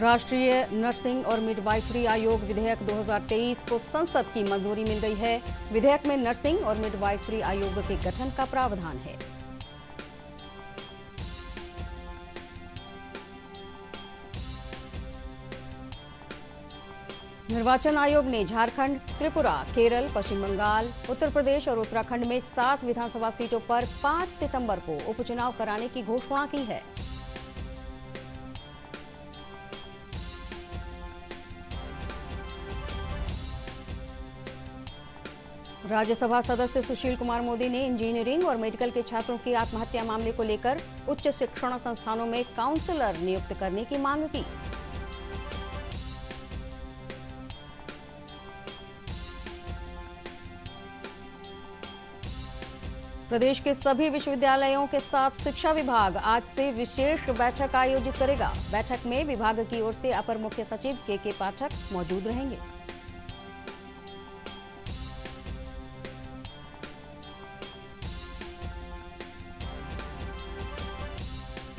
राष्ट्रीय नर्सिंग और मिडवाइफरी आयोग विधेयक 2023 को संसद की मंजूरी मिल गई है। विधेयक में नर्सिंग और मिडवाइफरी आयोग के गठन का प्रावधान है। निर्वाचन आयोग ने झारखंड, त्रिपुरा, केरल, पश्चिम बंगाल, उत्तर प्रदेश और उत्तराखंड में सात विधानसभा सीटों पर 5 सितंबर को उपचुनाव कराने की घोषणा की है। राज्यसभा सदस्य सुशील कुमार मोदी ने इंजीनियरिंग और मेडिकल के छात्रों की आत्महत्या मामले को लेकर उच्च शिक्षण संस्थानों में काउंसलर नियुक्त करने की मांग की। प्रदेश के सभी विश्वविद्यालयों के साथ शिक्षा विभाग आज से विशेष बैठक आयोजित करेगा। बैठक में विभाग की ओर से अपर मुख्य सचिव के के पाठक मौजूद रहेंगे।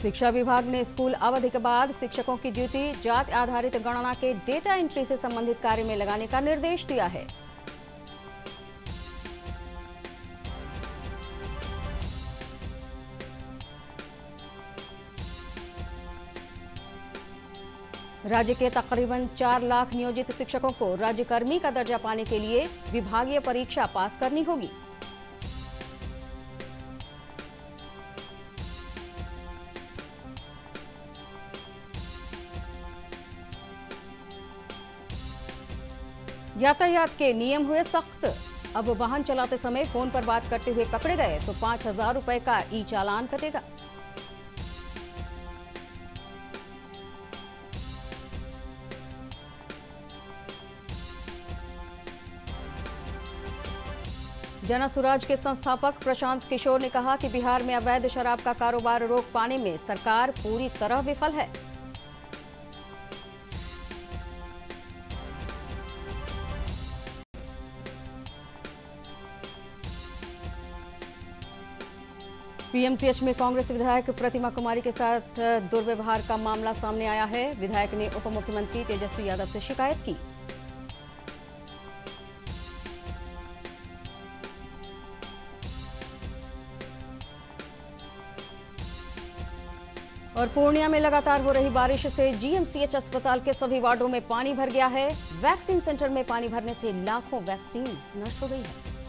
शिक्षा विभाग ने स्कूल अवधि के बाद शिक्षकों की ड्यूटी जाति आधारित गणना के डेटा एंट्री से संबंधित कार्य में लगाने का निर्देश दिया है। राज्य के तकरीबन चार लाख नियोजित शिक्षकों को राज्यकर्मी का दर्जा पाने के लिए विभागीय परीक्षा पास करनी होगी। यातायात के नियम हुए सख्त। अब वाहन चलाते समय फ़ोन पर बात करते हुए पकड़े गए तो पाँच हज़ार रुपए का ई चालान कटेगा। जन सुराज के संस्थापक प्रशांत किशोर ने कहा कि बिहार में अवैध शराब का कारोबार रोक पाने में सरकार पूरी तरह विफल है। पीएमसीएच में कांग्रेस विधायक प्रतिमा कुमारी के साथ दुर्व्यवहार का मामला सामने आया है। विधायक ने उप मुख्यमंत्री तेजस्वी यादव से शिकायत की। और पूर्णिया में लगातार हो रही बारिश से जीएमसीएच अस्पताल के सभी वार्डों में पानी भर गया है। वैक्सीन सेंटर में पानी भरने से लाखों वैक्सीन नष्ट हो गई है।